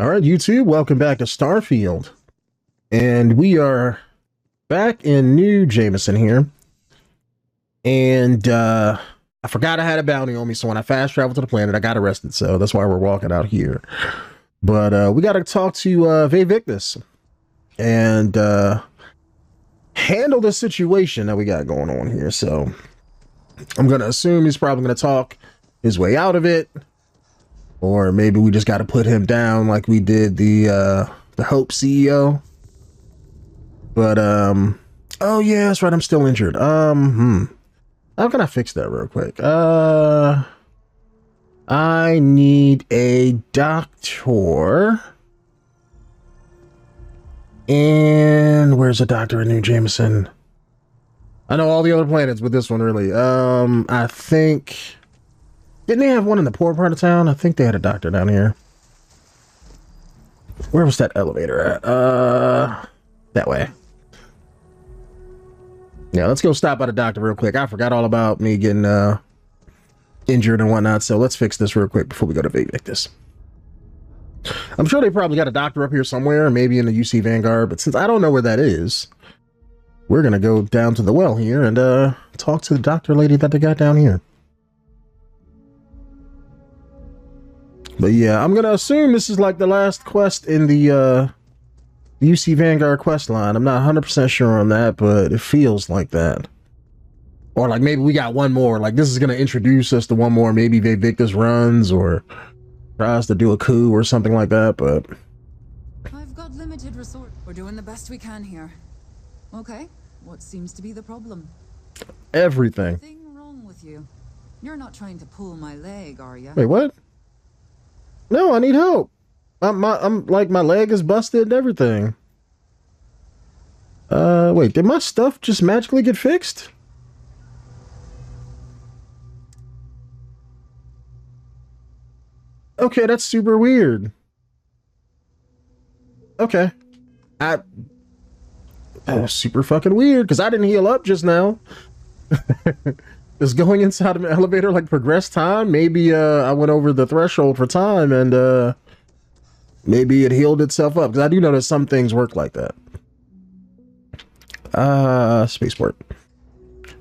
All right, YouTube, welcome back to Starfield. And we are back in New Jameson here. And uh I forgot I had a bounty on me, so when I fast traveled to the planet, I got arrested. So that's why we're walking out here. But uh we gotta talk to uh Vae Victus and uh handle the situation that we got going on here. So I'm gonna assume he's probably gonna talk his way out of it or maybe we just got to put him down like we did the uh the hope ceo but um oh yeah that's right i'm still injured. Um hmm. How can i fix that real quick? Uh i need a doctor. And where's a doctor in new jameson? I know all the other planets but this one really. Um i think didn't they have one in the poor part of town? I think they had a doctor down here. Where was that elevator at? Uh, that way. Yeah, let's go stop by the doctor real quick. I forgot all about me getting uh injured and whatnot, so let's fix this real quick before we go to Victus. I'm sure they probably got a doctor up here somewhere, maybe in the UC Vanguard, but since I don't know where that is, we're gonna go down to the well here and uh talk to the doctor lady that they got down here. But yeah, I'm gonna assume this is like the last quest in the uh UC Vanguard quest line. I'm not 100% sure on that, but it feels like that. Or like maybe we got one more. Like this is gonna introduce us to one more. Maybe Vae Victus runs or tries to do a coup or something like that. But I've got limited resource. We're doing the best we can here. Okay, what seems to be the problem? everything. Thing wrong with you? You're not trying to pull my leg, are you? Wait, what? No, I need help. I'm my I'm like my leg is busted and everything. Uh, wait, did my stuff just magically get fixed? Okay, that's super weird. Okay. I oh, super fucking weird because I didn't heal up just now. Is going inside of an elevator like progress time? Maybe uh I went over the threshold for time and uh maybe it healed itself up because I do know that some things work like that. Uh spaceport.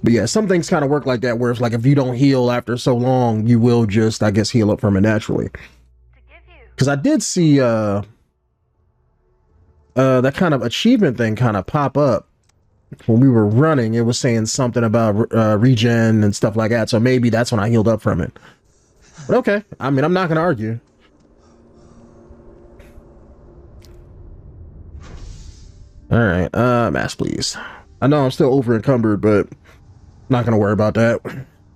But yeah, some things kind of work like that where it's like if you don't heal after so long, you will just I guess heal up from it naturally. Cuz I did see uh uh that kind of achievement thing kind of pop up when we were running, it was saying something about uh, regen and stuff like that. So maybe that's when I healed up from it. But okay, I mean, I'm not gonna argue. All right, uh, mass, please. I know I'm still over encumbered, but not gonna worry about that.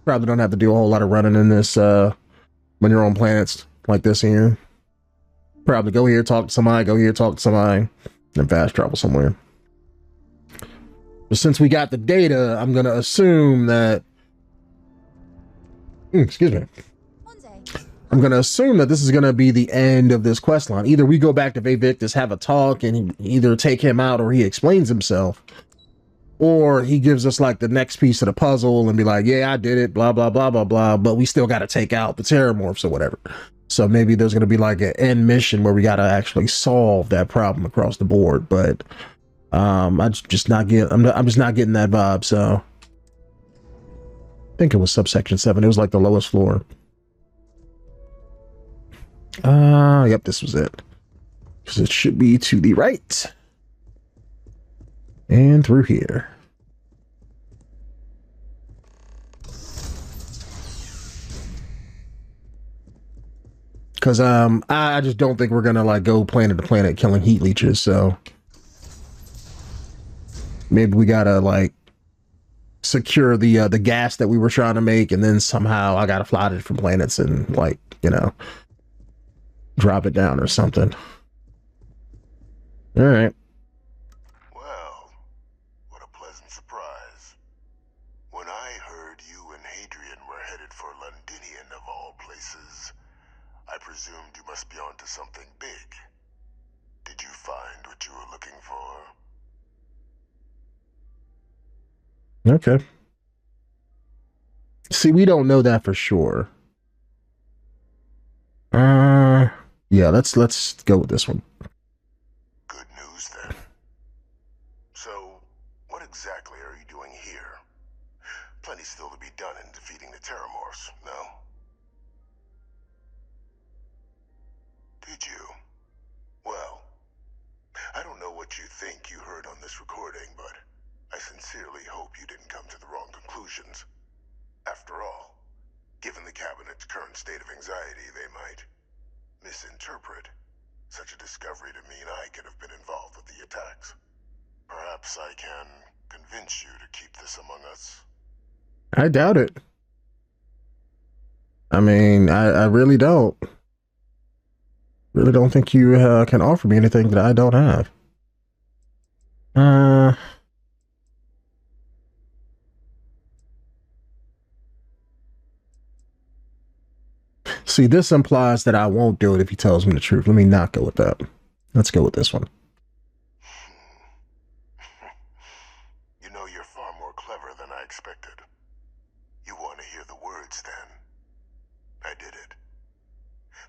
Probably don't have to do a whole lot of running in this uh when you're on planets like this here. Probably go here, talk to somebody, go here, talk to somebody, and fast travel somewhere. But since we got the data, I'm gonna assume that. Mm, excuse me. I'm gonna assume that this is gonna be the end of this quest line. Either we go back to Vae Victus, have a talk, and either take him out or he explains himself, or he gives us like the next piece of the puzzle and be like, "Yeah, I did it," blah blah blah blah blah. But we still got to take out the Terramorphs or whatever. So maybe there's gonna be like an end mission where we got to actually solve that problem across the board. But um, I just not get. I'm not, I'm just not getting that vibe. So I think it was subsection seven. It was like the lowest floor. Uh, yep, this was it. Because it should be to the right. And through here. Cause um I, I just don't think we're gonna like go planet to planet killing heat leeches, so maybe we gotta like secure the uh, the gas that we were trying to make, and then somehow I gotta fly to different planets and like you know drop it down or something. All right. Well, what a pleasant surprise. When I heard you and Hadrian were headed for Londinion of all places, I presumed you must be onto something big. Did you find what you were looking for? Okay. See, we don't know that for sure. Uh, Yeah, let's let's go with this one. Good news then. So, what exactly are you doing here? Plenty still to be done in defeating the Terramorphs, no? Did you? Well, I don't know what you think you heard on this recording, but I sincerely hope you didn't come to the wrong conclusions. After all, given the Cabinet's current state of anxiety, they might misinterpret such a discovery to mean I could have been involved with the attacks. Perhaps I can convince you to keep this among us. I doubt it. I mean, I, I really don't. Really don't think you uh, can offer me anything that I don't have. Uh. See, this implies that I won't do it if he tells me the truth. Let me not go with that. Let's go with this one. You know you're far more clever than I expected. You want to hear the words then? I did it.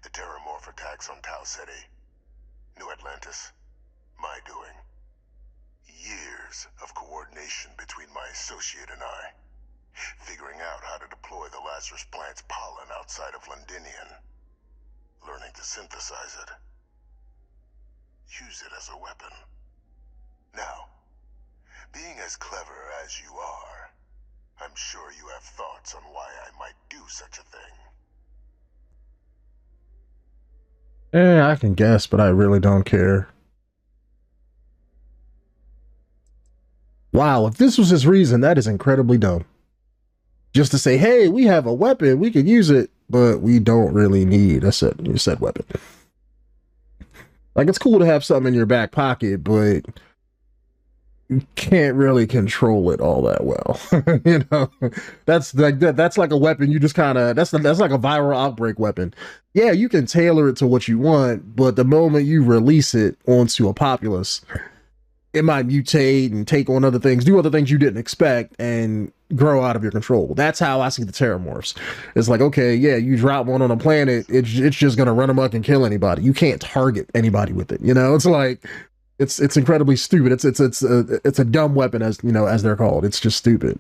The Terramorph City. New Atlantis. My doing. Years of coordination between my associate and I. Figuring out how to deploy the Lazarus plant's pollen outside of Londinion. Learning to synthesize it. Use it as a weapon. Now, being as clever as you are, I'm sure you have thoughts on why I might do such a thing. Eh, I can guess, but I really don't care. Wow, if this was his reason, that is incredibly dumb. Just to say, hey, we have a weapon, we could use it, but we don't really need a a said weapon. Like, it's cool to have something in your back pocket, but can't really control it all that well. you know, that's like that, that's like a weapon. You just kind of that's that's like a viral outbreak weapon. Yeah, you can tailor it to what you want, but the moment you release it onto a populace, it might mutate and take on other things, do other things you didn't expect, and grow out of your control. That's how I see the terramorphs. It's like, okay, yeah, you drop one on a planet, it's it's just gonna run amok and kill anybody. You can't target anybody with it. You know, it's like it's it's incredibly stupid. It's it's it's a it's a dumb weapon as you know as they're called. It's just stupid.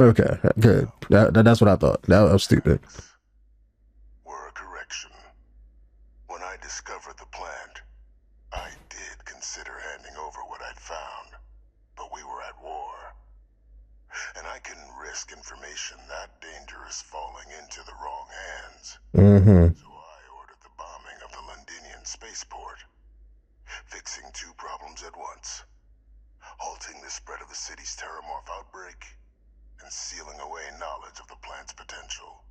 Okay, good. That, that- that's what I thought. That was stupid. Were a correction. When I discovered the plant, I did consider handing over what I'd found, but we were at war. And I couldn't risk information that dangerous falling into the wrong hands. Mm-hmm. So I ordered the bombing of the Londinion spaceport, fixing two problems at once. Halting the spread of the city's terramorph outbreak, and sealing away knowledge of the plant's potential.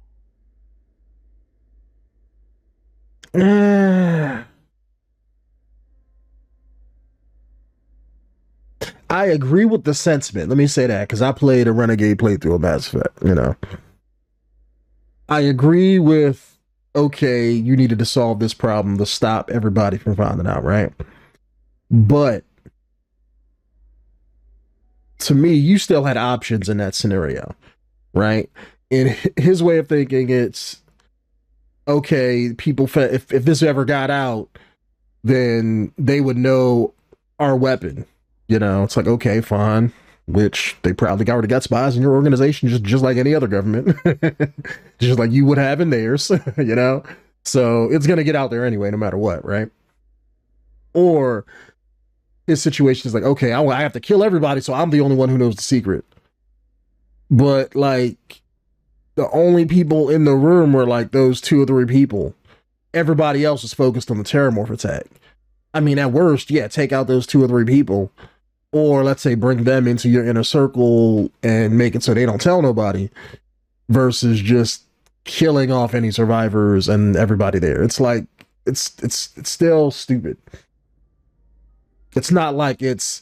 I agree with the sentiment. Let me say that because I played a renegade playthrough of Mass Effect. You know, I agree with okay, you needed to solve this problem to stop everybody from finding out, right? But to me, you still had options in that scenario, right? H- his way of thinking, it's okay. People, if if this ever got out, then they would know our weapon. You know, it's like okay, fine. Which they probably already got spies in your organization, just just like any other government, just like you would have in theirs. You know, so it's gonna get out there anyway, no matter what, right? Or his situation is like, okay, I, I have to kill everybody, so I'm the only one who knows the secret. But like, the only people in the room were like those two or three people. Everybody else was focused on the Terramorph attack. I mean, at worst, yeah, take out those two or three people, or let's say bring them into your inner circle and make it so they don't tell nobody, versus just killing off any survivors and everybody there. It's like it's it's it's still stupid. It's not like it's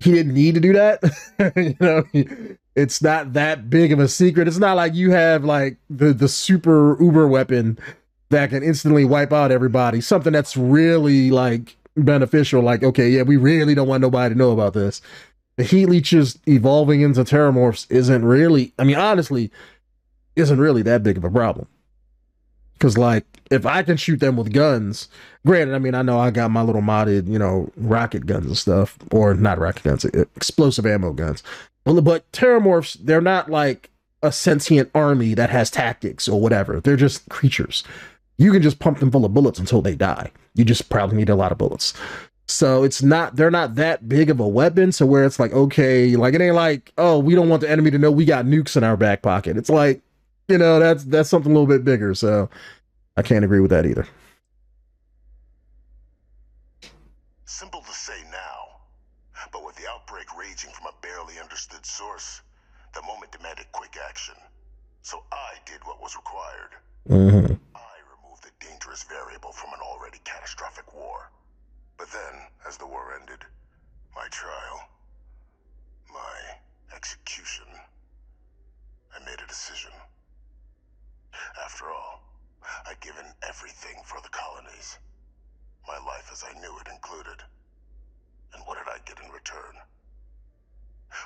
he didn't need to do that. you know, it's not that big of a secret. It's not like you have like the the super uber weapon that can instantly wipe out everybody. Something that's really like beneficial. Like, okay, yeah, we really don't want nobody to know about this. The heat leeches evolving into terramorphs isn't really. I mean, honestly, isn't really that big of a problem. Cause like if I can shoot them with guns, granted, I mean I know I got my little modded, you know, rocket guns and stuff, or not rocket guns, explosive ammo guns. Well, but terramorphs, they're not like a sentient army that has tactics or whatever. They're just creatures. You can just pump them full of bullets until they die. You just probably need a lot of bullets. So it's not they're not that big of a weapon. So where it's like, okay, like it ain't like, oh, we don't want the enemy to know we got nukes in our back pocket. It's like, you know, that's that's something a little bit bigger. So I can't agree with that either. Simple to say now, but with the outbreak raging from a barely understood source, the moment demanded quick action. So I did what was required. Mm-hmm. Variable from an already catastrophic war. But then, as the war ended, my trial, my execution, I made a decision. After all, I'd given everything for the colonies. My life as I knew it included. And what did I get in return?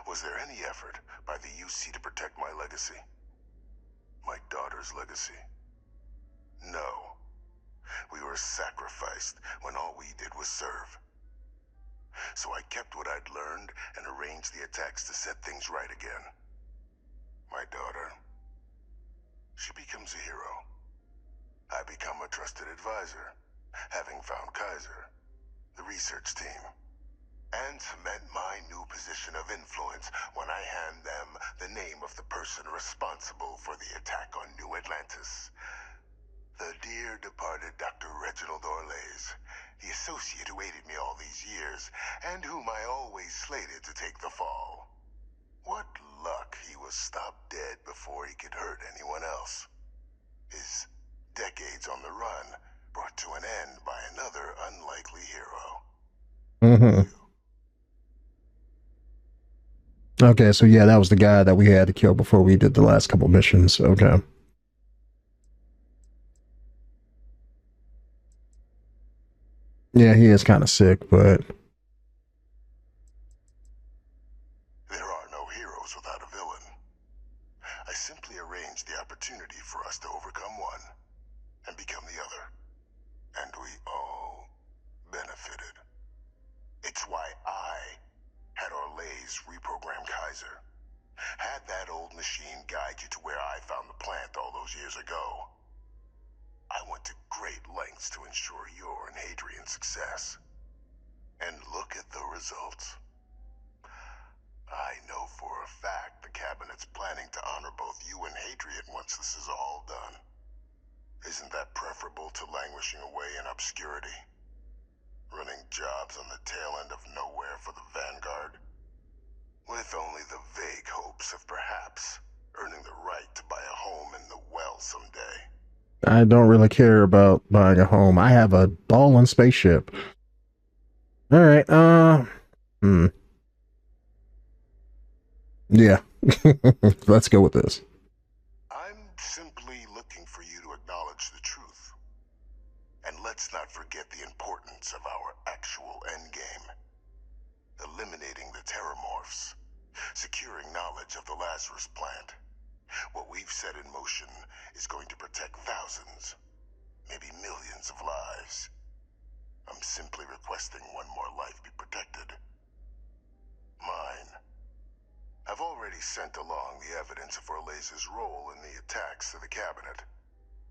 Was there any effort by the UC to protect my legacy? My daughter's legacy? No. We were sacrificed when all we did was serve. So I kept what I'd learned and arranged the attacks to set things right again. My daughter. She becomes a hero. I become a trusted advisor, having found Kaiser, the research team, and cement my new position of influence when I hand them the name of the person responsible for the attack on New Atlantis. The dear departed Dr. Reginald Orlays, the associate who aided me all these years, and whom I always slated to take the fall. What luck he was stopped dead before he could hurt anyone else. His decades on the run brought to an end by another unlikely hero. Mm-hmm. Okay, so yeah, that was the guy that we had to kill before we did the last couple missions. Okay. Yeah, he is kind of sick, but There are no heroes without a villain. I simply arranged the opportunity for us to overcome one and become the other. And we all benefited. It's why I had Orlays reprogram Kaiser. Had that old machine guide you to where I found the plant all those years ago. Great lengths to ensure your and Hadrian's success. And look at the results. I know for a fact the Cabinet's planning to honor both you and Hadrian once this is all done. Isn't that preferable to languishing away in obscurity? Running jobs on the tail end of nowhere for the Vanguard? With only the vague hopes of perhaps earning the right to buy a home in the well someday. I don't really care about buying a home. I have a ball and spaceship. All right. Uh, hmm. Yeah. Let's go with this. I'm simply looking for you to acknowledge the truth. And let's not forget the importance of our actual endgame. Eliminating the terramorphs. Securing knowledge of the Lazarus plant. What we've set in motion is going to protect thousands, maybe millions of lives. I'm simply requesting one more life be protected. Mine. I've already sent along the evidence of Orlays' role in the attacks to the cabinet,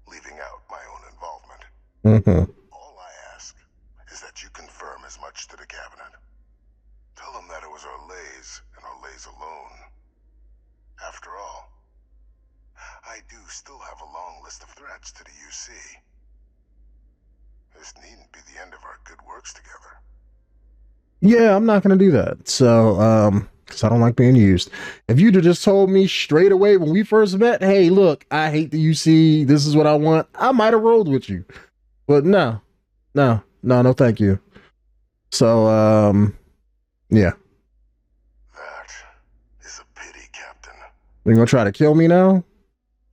leaving out my own involvement. Mm-hmm. All I ask is that you confirm as much to the cabinet. Tell them that it was Orlays and Orlays alone. After all, I do still have a long list of threats to the UC. This needn't be the end of our good works together. Yeah, I'm not gonna do that. So, um, because I don't like being used. If you'd have just told me straight away when we first met, hey, look, I hate the UC. This is what I want. I might have rolled with you, but no, no, no, no, thank you. So, um, yeah, That is a pity, Captain. you're gonna try to kill me now?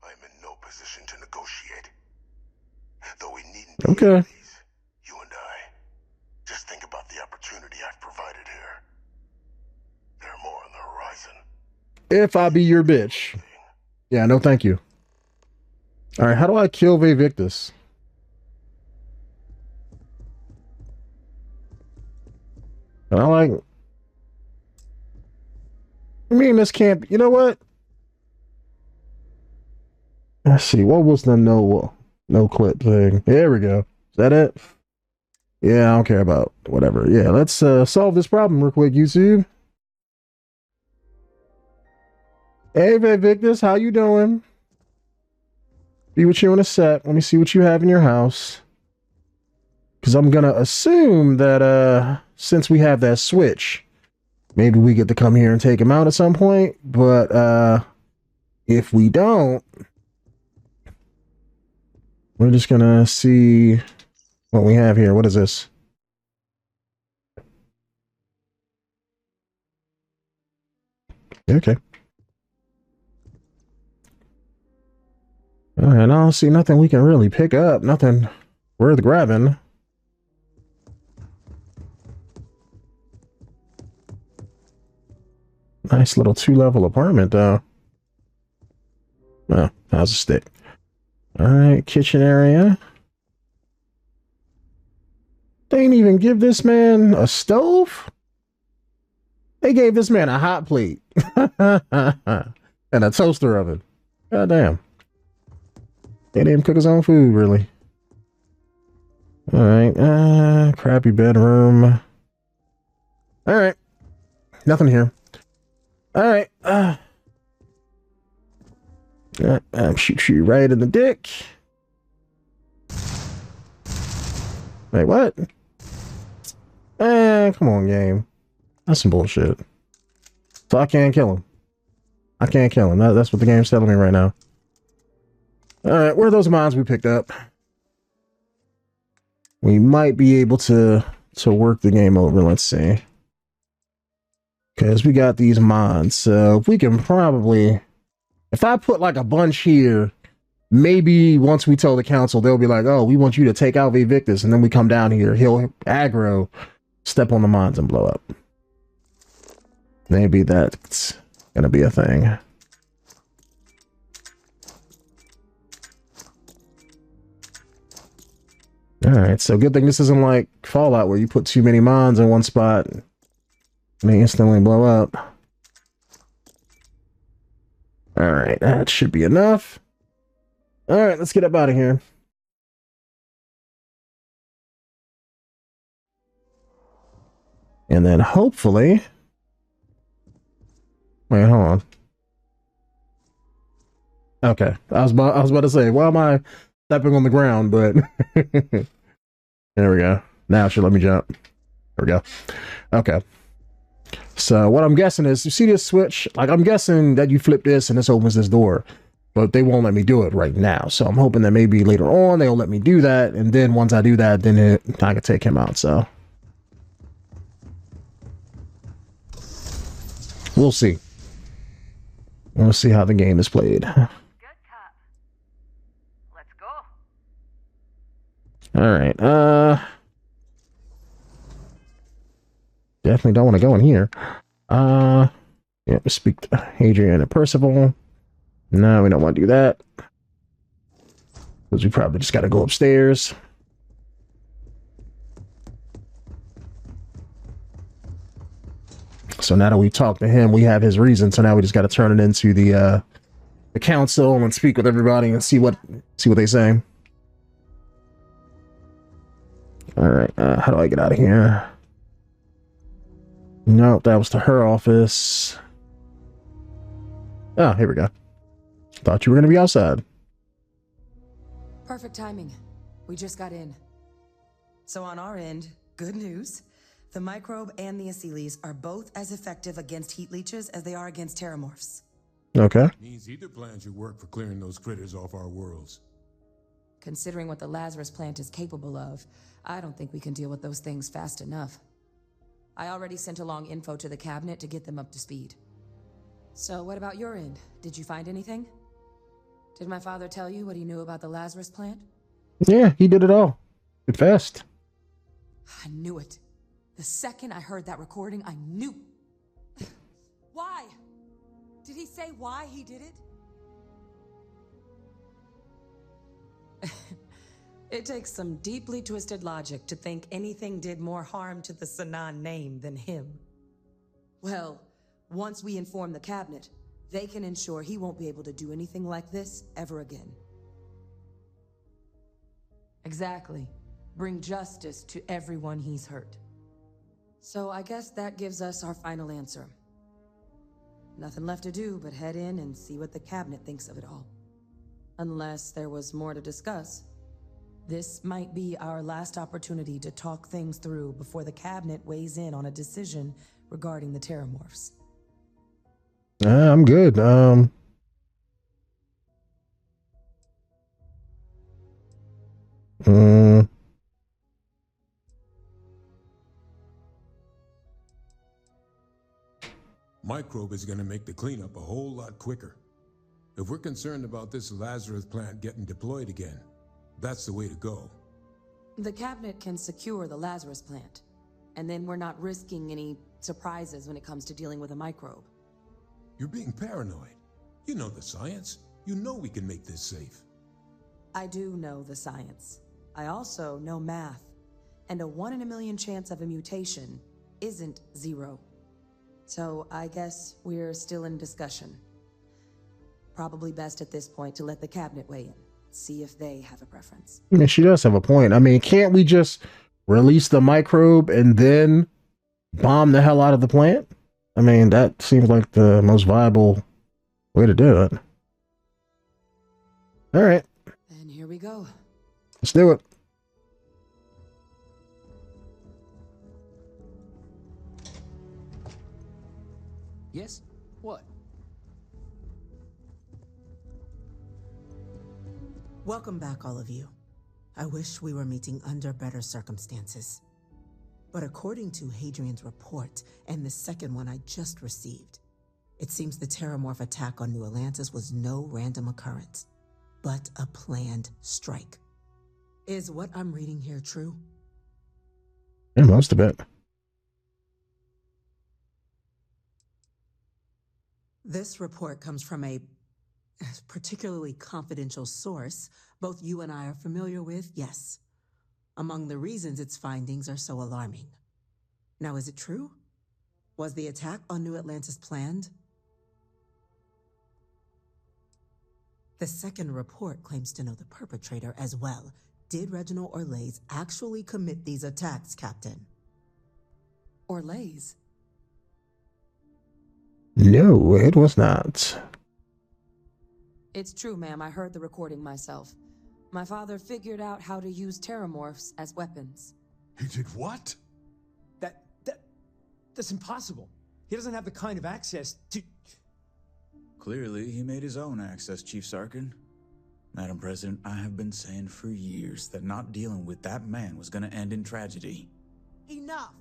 I'm in no position to negotiate. Though we needn't Okay. enemies, you and I. Just think about the opportunity I've provided here. There are more on the horizon. If I be your bitch, yeah, no, thank you. All right, how do I kill Vae Victus? I like. I mean, this can't. You know what? Let's see. What was the no no clip thing? There we go. Is that it? Yeah, I don't care about whatever. Yeah, let's uh, solve this problem real quick, YouTube. Hey, Victus, how you doing? Be with you in a set. Let me see what you have in your house. Because I'm going to assume that uh, since we have that switch, maybe we get to come here and take him out at some point. But uh, if we don't, we're just going to see what we have here. What is this? Okay. Right, I don't see nothing we can really pick up. Nothing worth grabbing. Nice little two-level apartment, though. Oh, how's a stick? All right, kitchen area. They didn't even give this man a stove. They gave this man a hot plate and a toaster oven. God damn. They didn't cook his own food, really. All right. Uh, crappy bedroom. All right. Nothing here. All right. Uh, uh, shoot you right in the dick. Wait, what? Eh, come on, game. That's some bullshit. So I can't kill him. I can't kill him. That, that's what the game's telling me right now. Alright, where are those mines we picked up? We might be able to to work the game over, let's see. Because we got these mines, so we can probably... If I put like a bunch here maybe once we tell the council, they'll be like, "Oh, we want you to take out Victus," and then we come down here, he'll aggro, step on the mines, and blow up. Maybe that's gonna be a thing. All right, so good thing this isn't like Fallout where you put too many mines in one spot and they instantly blow up. All right, that should be enough. All right, let's get up out of here. And then hopefully. Wait, hold on. Okay, I was about I was about to say, why am I stepping on the ground? But there we go. Now should let me jump. There we go. Okay. So what I'm guessing is, you see this switch? Like I'm guessing that you flip this and this opens this door but they won't let me do it right now. So I'm hoping that maybe later on they'll let me do that, and then once I do that, then it, I can take him out. So we'll see. We'll see how the game is played. Good cop. Let's go. All right. Uh, definitely don't want to go in here. Uh, yeah. Speak to Hadrian and Percival. No, we don't want to do that. Because we probably just got to go upstairs. So now that we talked to him, we have his reason. So now we just got to turn it into the uh, the council and speak with everybody and see what see what they say. All right, uh, how do I get out of here? Nope, that was to her office. Oh, here we go. Thought you were going to be outside. Perfect timing. We just got in. So on our end, good news. The microbe and the Aceles are both as effective against heat leeches as they are against terramorphs. Okay. Means either plan should work for clearing those critters off our worlds. Considering what the Lazarus plant is capable of, I don't think we can deal with those things fast enough. I already sent along info to the cabinet to get them up to speed. So what about your end? Did you find anything? Did my father tell you what he knew about the Lazarus plant? Yeah, he did it all. It fast. I knew it. The second I heard that recording, I knew. why? Did he say why he did it? It takes some deeply twisted logic to think anything did more harm to the Sanon name than him. Well, once we inform the cabinet, they can ensure he won't be able to do anything like this ever again. Exactly. Bring justice to everyone he's hurt. So I guess that gives us our final answer. Nothing left to do but head in and see what the cabinet thinks of it all. Unless there was more to discuss. This might be our last opportunity to talk things through before the cabinet weighs in on a decision regarding the Terramorphs. Uh, I'm good. Um, mm, Microbe is going to make the cleanup a whole lot quicker. If we're concerned about this Lazarus plant getting deployed again, that's the way to go. The cabinet can secure the Lazarus plant, and then we're not risking any surprises when it comes to dealing with a microbe. You're being paranoid. You know the science. You know we can make this safe. I do know the science. I also know math. And a one in a million chance of a mutation isn't zero. So I guess we're still in discussion. Probably best at this point to let the cabinet weigh in, see if they have a preference. I mean, she does have a point. I mean, can't we just release the microbe and then bomb the hell out of the plant? I mean, that seems like the most viable way to do it. All right, And here we go. let's do it. Yes? Welcome back, all of you. I wish we were meeting under better circumstances. But according to Hadrian's report and the second one I just received, it seems the Terramorph attack on New Atlantis was no random occurrence, but a planned strike. Is what I'm reading here true? Yeah, most of it. This report comes from a particularly confidential source both you and I are familiar with, yes. Among the reasons its findings are so alarming. Now, is it true? Was the attack on New Atlantis planned? The second report claims to know the perpetrator as well. Did Reginald Orlays actually commit these attacks, Captain? Orlays. No, it was not. It's true, ma'am. I heard the recording myself. My father figured out how to use terramorphs as weapons. He did what? That that that's impossible. He doesn't have the kind of access to Clearly, he made his own access, Chief Sarkin. Madam President, I have been saying for years that not dealing with that man was going to end in tragedy. Enough!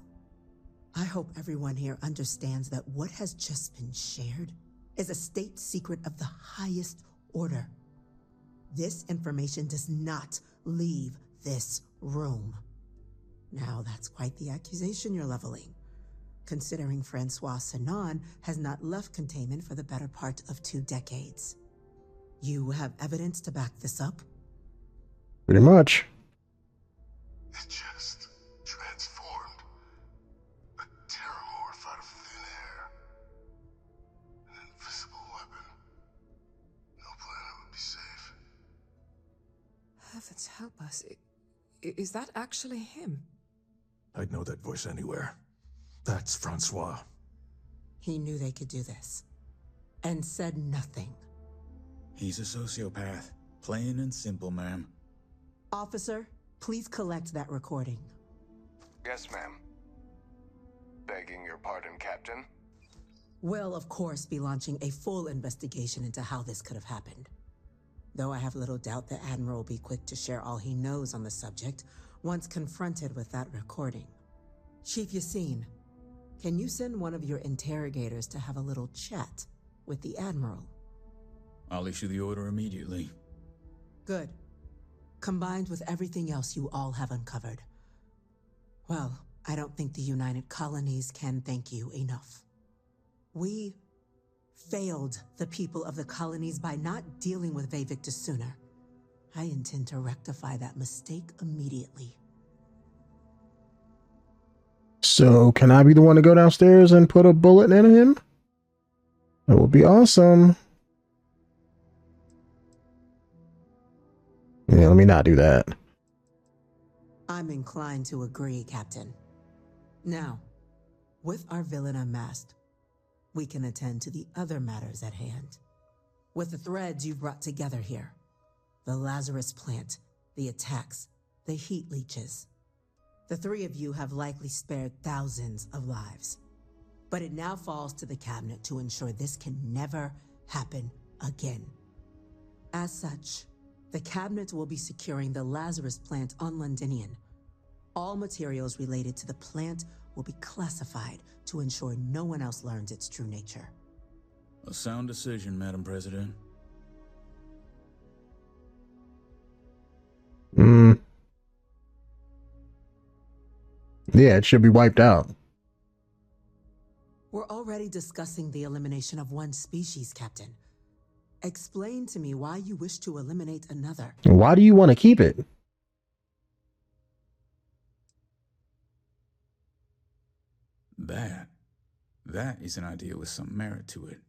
I hope everyone here understands that what has just been shared is a state secret of the highest order. This information does not leave this room. Now, that's quite the accusation you're leveling, considering Francois Sanon has not left containment for the better part of two decades. You have evidence to back this up? Pretty much. It just transformed. Heavens help us. I- Is that actually him? I'd know that voice anywhere. That's Francois. He knew they could do this and said nothing. He's a sociopath. Plain and simple, ma'am. Officer, please collect that recording. Yes, ma'am. Begging your pardon, Captain. We'll, of course, be launching a full investigation into how this could have happened. Though I have little doubt the Admiral will be quick to share all he knows on the subject once confronted with that recording. Chief Yassine, can you send one of your interrogators to have a little chat with the Admiral? I'll issue the order immediately. Good. Combined with everything else you all have uncovered. Well, I don't think the United Colonies can thank you enough. We failed the people of the colonies by not dealing with Vae Victus sooner. I intend to rectify that mistake immediately. So, can I be the one to go downstairs and put a bullet in him? That would be awesome. Yeah, let me not do that. I'm inclined to agree, Captain. Now, with our villain unmasked, we can attend to the other matters at hand. With the threads you've brought together here the Lazarus plant, the attacks, the heat leeches. The three of you have likely spared thousands of lives. But it now falls to the cabinet to ensure this can never happen again. As such, the cabinet will be securing the Lazarus plant on Londinion. All materials related to the plant will be classified to ensure no one else learns its true nature. A sound decision, Madam President. Hmm. Yeah, it should be wiped out. We're already discussing the elimination of one species, Captain. Explain to me why you wish to eliminate another. Why do you want to keep it? That. That is an idea with some merit to it.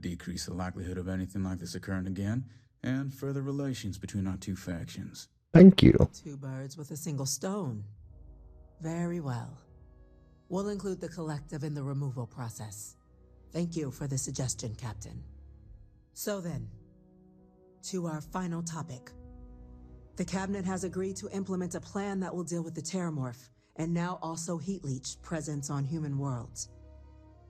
Decrease the likelihood of anything like this occurring again, and further relations between our two factions. Thank you. Two birds with a single stone. Very well. We'll include the collective in the removal process. Thank you for the suggestion, Captain. So then, to our final topic. The Cabinet has agreed to implement a plan that will deal with the Terramorph, and now also Heat Leech presence on human worlds.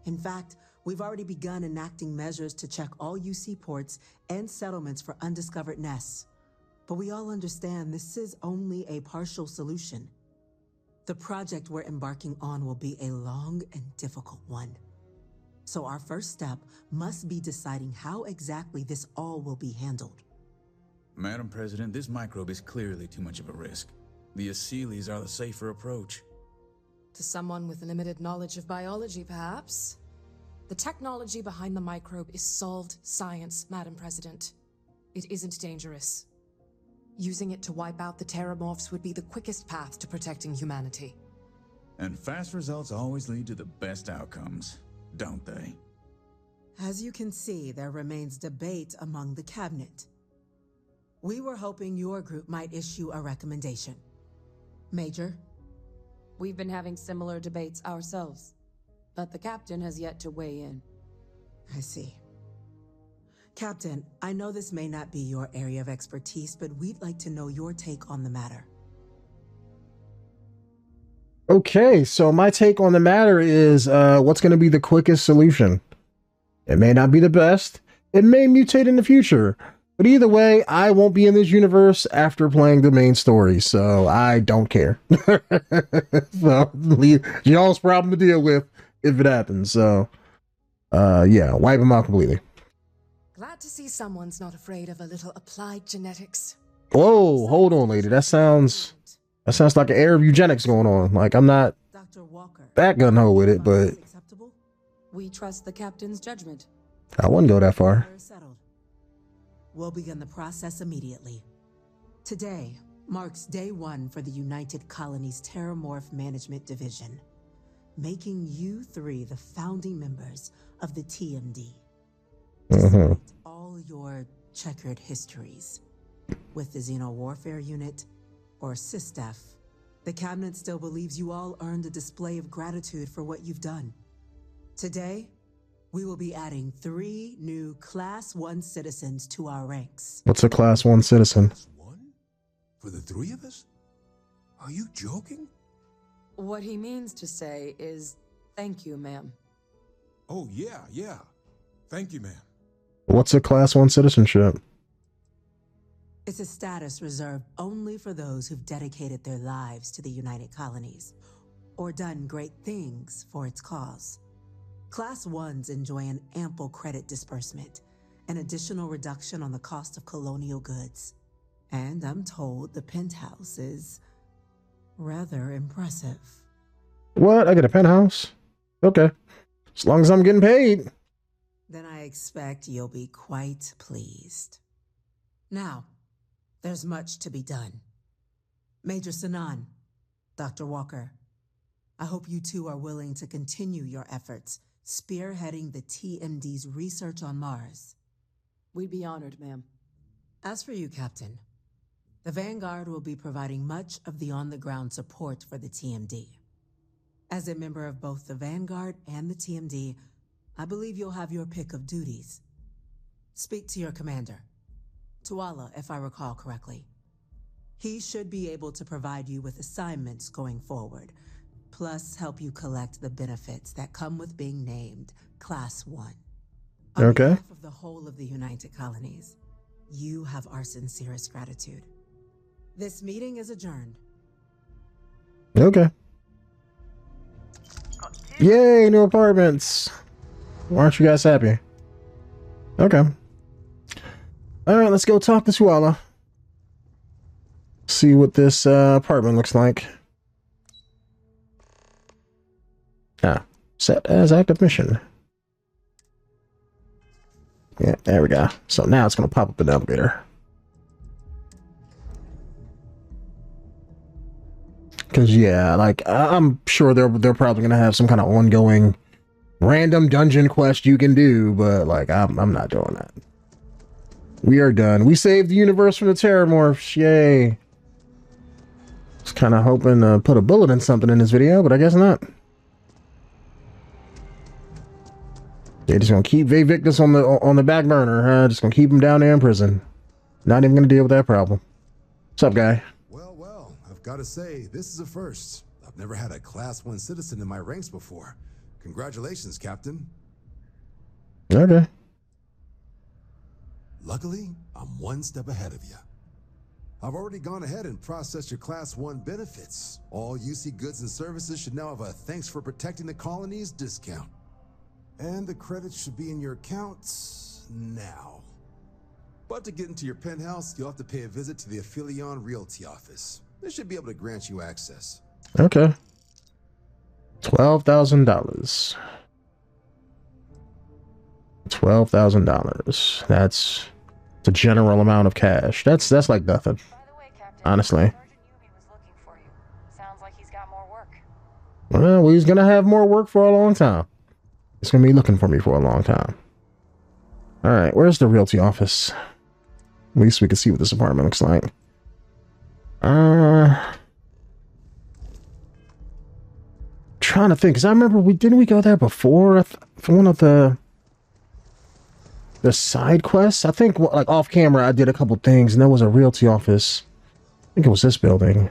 In fact, we've already begun enacting measures to check all UC ports and settlements for undiscovered nests. But we all understand this is only a partial solution. The project we're embarking on will be a long and difficult one. So our first step must be deciding how exactly this all will be handled. Madam President, this microbe is clearly too much of a risk. The Aceles are the safer approach. To someone with limited knowledge of biology, perhaps? The technology behind the microbe is solved science, Madam President. It isn't dangerous. Using it to wipe out the Terramorphs would be the quickest path to protecting humanity. And fast results always lead to the best outcomes, don't they? As you can see, there remains debate among the cabinet. We were hoping your group might issue a recommendation. Major, We've been having similar debates ourselves, but the captain has yet to weigh in. I see. Captain, I know this may not be your area of expertise, but we'd like to know your take on the matter. Okay, so my take on the matter is uh, what's going to be the quickest solution? It may not be the best. It may mutate in the future. But either way, I won't be in this universe after playing the main story, so I don't care. so leave y'all's problem to deal with if it happens. So uh yeah, wipe them out completely. Glad to see someone's not afraid of a little applied genetics. Whoa, hold on, lady. That sounds that sounds like an air of eugenics going on. Like I'm not Dr. Walker. that gun ho with it, but acceptable? We trust the captain's judgment. I wouldn't go that far. Settled. We'll begin the process immediately. Today marks day one for the United Colonies Terramorph Management Division, making you three the founding members of the TMD. Mhm. Despite all your checkered histories with the Xeno Warfare Unit or SysDef, the Cabinet still believes you all earned a display of gratitude for what you've done. Today, we will be adding three new Class 1 citizens to our ranks. What's a class one citizen? Just one? For the three of us? Are you joking? What he means to say is, thank you, ma'am. Oh, yeah, yeah. Thank you, ma'am. What's a class one citizenship? It's a status reserved only for those who've dedicated their lives to the United Colonies or done great things for its cause. Class 1s enjoy an ample credit disbursement, an additional reduction on the cost of colonial goods. And I'm told the penthouse is rather impressive. What? I get a penthouse? Okay. As long as I'm getting paid. Then I expect you'll be quite pleased. Now, There's much to be done. Major Sanon, Dr. Walker, I hope you two are willing to continue your efforts spearheading the TMD's research on Mars. We'd be honored, ma'am. As for you, Captain, the Vanguard will be providing much of the on the ground support for the TMD. As a member of both the Vanguard and the TMD, I believe you'll have your pick of duties. Speak to your commander, Tuala, if I recall correctly. He should be able to provide you with assignments going forward, plus help you collect the benefits that come with being named Class 1. On Okay. behalf of the whole of the United Colonies, you have our sincerest gratitude. This meeting is adjourned. Okay. Yay, new apartments. Why Aren't you guys happy? Okay. All right, let's go talk to Tuala. See what this uh, apartment looks like. Ah, set as active mission. Yeah, there we go. So now it's gonna pop up an elevator. Cause yeah, like I'm sure they're they're probably gonna have some kind of ongoing random dungeon quest you can do, but like I'm I'm not doing that. We are done. We saved the universe from the Terrormorphs. Yay. Was kind of hoping to put a bullet in something in this video, but I guess not. They're just gonna keep Vae Victus on the on the back burner, huh? Just gonna keep him down there in prison. Not even gonna deal with that problem. What's up, guy? Well, well, I've got to say, this is a first. I've never had a Class 1 citizen in my ranks before. Congratulations, Captain. Okay. Luckily, I'm one step ahead of you. I've already gone ahead and processed your Class 1 benefits. All UC goods and services should now have a thanks for protecting the colonies discount. And the credits should be in your accounts now. But to get into your penthouse, you'll have to pay a visit to the Aphelion Realty office. They should be able to grant you access. Okay. Twelve thousand dollars. Twelve thousand dollars. That's the general amount of cash. That's that's like nothing. Way, Captain, Honestly. Sergeant Yubi was looking for you. Sounds like he's got more work. Well, he's gonna have more work for a long time. He's gonna be looking for me for a long time. All right, where's the realty office? At least we can see what this apartment looks like. Uh, trying to think, cause I remember we didn't we go there before for one of the the side quests. I think like off camera I did a couple things, and there was a realty office. I think it was this building.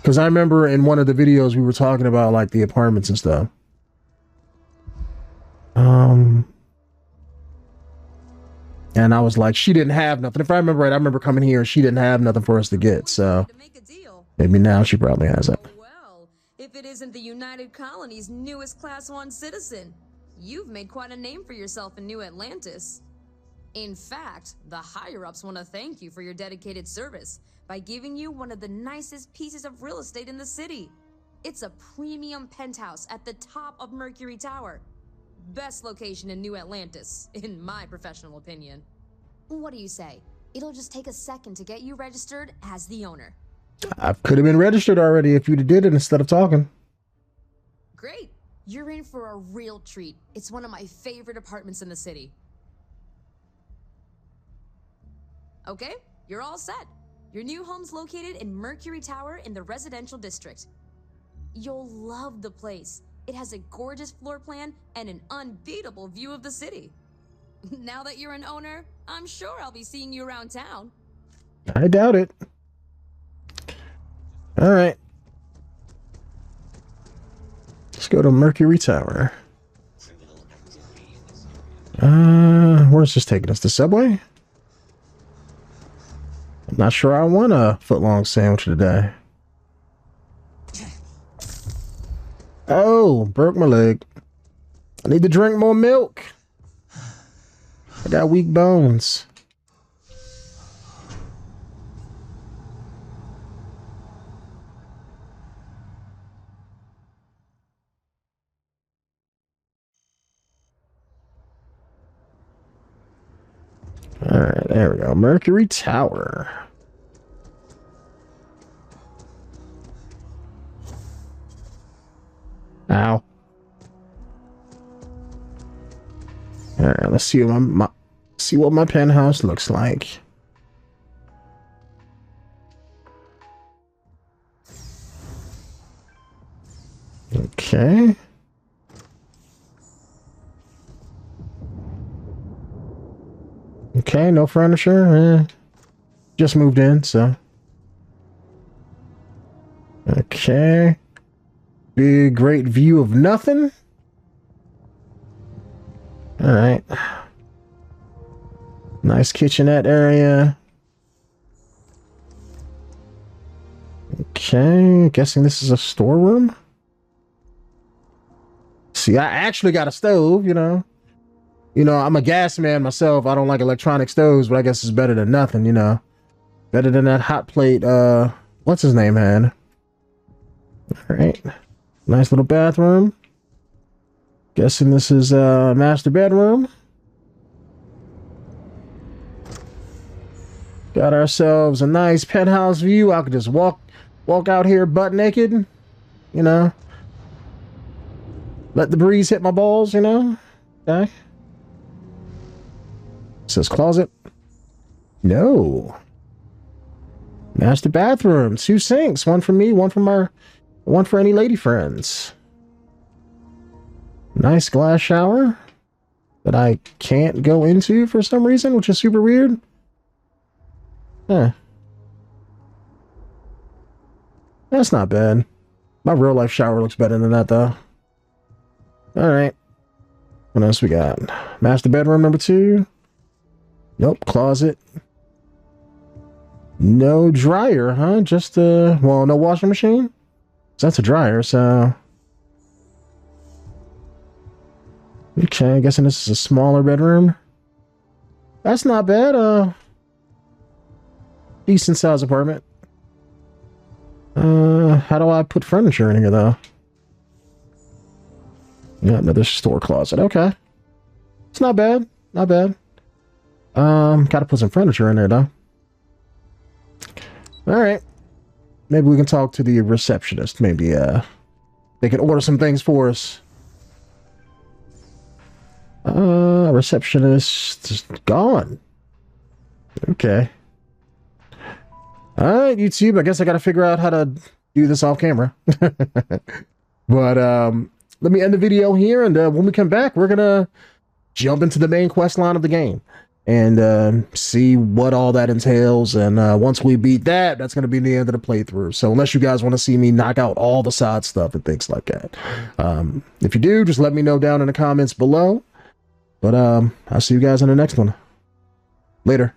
Because I remember in one of the videos we were talking about like the apartments and stuff. Um, and I was like, she didn't have nothing. If I remember right, I remember coming here and she didn't have nothing for us to get. So To make a deal. maybe now she probably has it. Well, if it isn't the United Colony's newest Class 1 citizen, you've made quite a name for yourself in New Atlantis. In fact, the higher ups want to thank you for your dedicated service by giving you one of the nicest pieces of real estate in the city. It's a premium penthouse at the top of Mercury Tower. Best location in New Atlantis, in my professional opinion. What do you say? It'll just take a second to get you registered as the owner. I could have been registered already if you'd have did it instead of talking. Great. You're in for a real treat. It's one of my favorite apartments in the city. Okay, you're all set. Your new home's located in Mercury Tower in the residential district. You'll love the place. It has a gorgeous floor plan and an unbeatable view of the city. Now that you're an owner, I'm sure I'll be seeing you around town. I doubt it. All right. Let's go to Mercury Tower. Uh, where's this taking us? The subway? I'm not sure I want a footlong sandwich today. Oh, broke my leg. I need to drink more milk. I got weak bones. All right, there we go. Mercury Tower. Ow. All right, let's see what my, my see what my penthouse looks like. Okay. Okay, no furniture. Eh. Just moved in, so. Okay. Big, great view of nothing. All right. Nice kitchenette area. Okay, guessing this is a storeroom. See, I actually got a stove, you know. You know, I'm a gas man myself. I don't like electronic stoves, but I guess it's better than nothing, you know. Better than that hot plate, uh, what's his name had? All right. Nice little bathroom. Guessing this is a master bedroom. Got ourselves a nice penthouse view. I could just walk walk out here butt naked, you know. Let the breeze hit my balls, you know. Okay. Says closet. No. Master bathroom. Two sinks. One for me, one for my one for any lady friends. Nice glass shower that I can't go into for some reason, which is super weird. Huh. That's not bad. My real life shower looks better than that, though. Alright. What else we got? Master bedroom number two. Nope. Closet. No dryer, huh? Just, uh, well, no washing machine? So that's a dryer, so. Okay, I'm guessing this is a smaller bedroom. That's not bad, uh. Decent size apartment. Uh, how do I put furniture in here, though? Yeah, another store closet. Okay. It's not bad. Not bad. Um, gotta put some furniture in there, though. Alright. Maybe we can talk to the receptionist. Maybe, uh, they can order some things for us. Uh, receptionist is gone. Okay. Alright, YouTube. I guess I gotta figure out how to do this off camera. but, um, let me end the video here, and uh, when we come back, we're gonna jump into the main quest line of the game and uh, see what all that entails. And uh, once we beat that, that's going to be the end of the playthrough. So unless you guys want to see me knock out all the side stuff and things like that, um, if you do, just let me know down in the comments below. But um, I'll see you guys in the next one. Later.